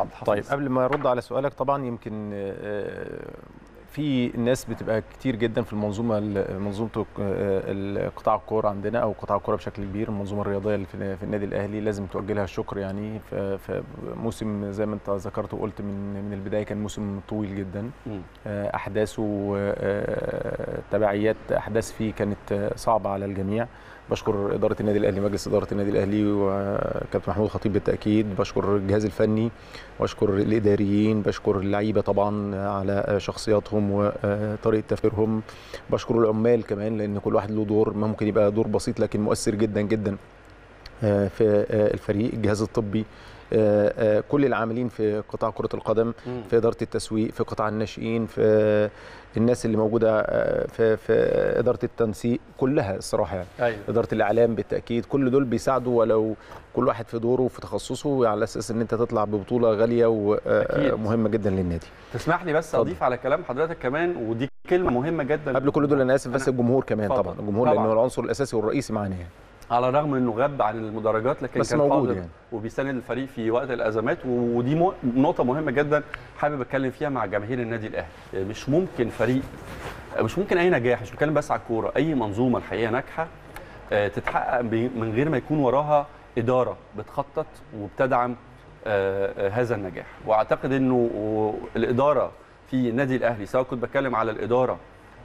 عبد الحفيظ. طيب قبل ما أرد على سؤالك طبعا يمكن آه، في ناس بتبقى كتير جدا في المنظومة منظومة قطاع الكورة عندنا أو قطاع الكورة بشكل كبير المنظومة الرياضية اللي في النادي الأهلي لازم توجه لها الشكر يعني. فموسم زي ما أنت ذكرت وقلت من من البداية كان موسم طويل جدا. آه، أحداثه آه، تبعيات أحداث فيه كانت آه، صعبة على الجميع. بشكر إدارة النادي الأهلي مجلس إدارة النادي الأهلي وكابتن محمود الخطيب بالتأكيد بشكر الجهاز الفني بشكر الإداريين بشكر اللعيبة طبعا على شخصياتهم وطريقة تفكيرهم بشكر العمال كمان لأن كل واحد له دور ممكن يبقى دور بسيط لكن مؤثر جدا جدا. في آه، الفريق الجهاز الطبي آه، آه، كل العاملين في قطاع كرة القدم. في إدارة التسويق في قطاع الناشئين في الناس اللي موجودة آه، في في إدارة التنسيق كلها الصراحة يعني أيوه إدارة الإعلام بالتأكيد كل دول بيساعدوا ولو كل واحد في دوره وفي تخصصه على أساس إن أنت تطلع ببطولة غالية أكيد. ومهمه جدا للنادي تسمح لي بس. أضيف على كلام حضرتك كمان ودي كلمة مهمة جدا قبل كل دول أنا آسف بس أنا- الجمهور كمان اتفضل. طبعا الجمهور طبعاً. لأنه العنصر الأساسي والرئيسي معانا يعني على الرغم إنه غاب عن المدرجات لكن بس كان موجود يعني. وبيساند الفريق في وقت الأزمات ودي نقطة مهمة جدا حابب أتكلم فيها مع جماهير النادي الأهلي مش ممكن فريق مش ممكن أي نجاح مش بتكلم بس على الكورة أي منظومة الحقيقة ناجحة آه، تتحقق من غير ما يكون وراها إدارة بتخطط وبتدعم آه، آه، هذا النجاح وأعتقد إنه الإدارة في النادي الأهلي سواء كنت بتكلم على الإدارة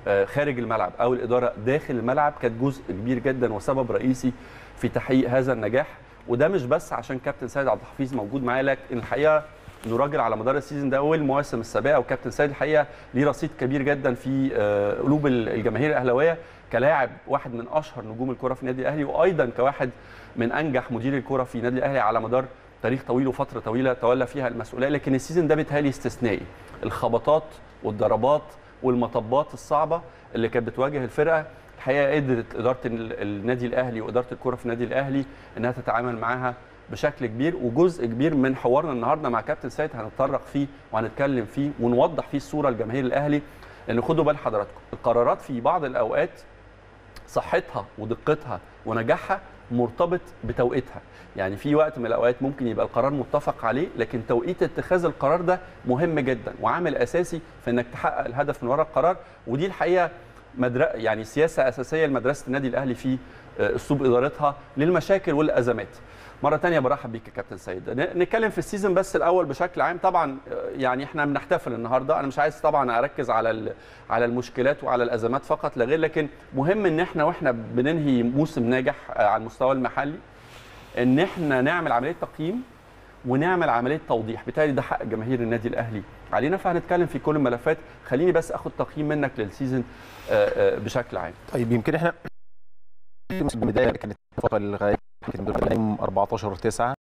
خارج الملعب أو الإدارة داخل الملعب كانت جزء كبير جدا وسبب رئيسي في تحقيق هذا النجاح. وده مش بس عشان كابتن سيد عبد الحفيظ موجود معايا لكن الحقيقة انه راجل على مدار السيزون ده والمواسم السابقة. وكابتن سيد الحقيقة ليه رصيد كبير جدا في آه، قلوب ال- الجماهير الأهلاوية كلاعب واحد من أشهر نجوم الكرة في النادي الأهلي وأيضا كواحد من أنجح مدير الكرة في النادي الأهلي على مدار تاريخ طويل وفترة طويلة تولى فيها المسؤولية. لكن السيزون ده بيتهيألي استثنائي. الخبطات والضربات والمطبات الصعبة اللي كانت بتواجه الفرقة. الحقيقة قدرت إدارة ال- النادي الأهلي وإدارة الكرة في النادي الأهلي إنها تتعامل معاها بشكل كبير وجزء كبير من حوارنا النهارده مع كابتن سيد هنتطرق فيه وهنتكلم فيه ونوضح فيه الصورة لجماهير الأهلي. لأن خدوا بال حضراتكم القرارات في بعض الأوقات صحتها ودقتها ونجاحها مرتبط بتوقيتها. يعني في وقت من الأوقات ممكن يبقى القرار متفق عليه لكن توقيت اتخاذ القرار ده مهم جدا وعامل أساسي في إنك تحقق الهدف من وراء القرار ودي الحقيقة مدر... يعني سياسة أساسية لمدرسة النادي الأهلي في آه، أسلوب إدارتها للمشاكل والأزمات. مرة تانية برحب بيك يا كابتن سيد. نتكلم في السيزون بس الأول بشكل عام. طبعا آه، يعني إحنا بنحتفل النهارده. أنا مش عايز طبعا أركز على على المشكلات وعلى الأزمات فقط لا غير لكن مهم إن إحنا وإحنا بننهي موسم ناجح آه، على المستوى المحلي إن إحنا نعمل عملية تقييم ونعمل عملية توضيح. بالتالي ده حق جماهير النادي الأهلي. علينا فهنتكلم في كل الملفات. خليني بس آخد تقييم منك للسيزون آه، آه، بشكل عام. طيب يمكن إحنا البدايه كانت الفترة الغايه يمكن 14 9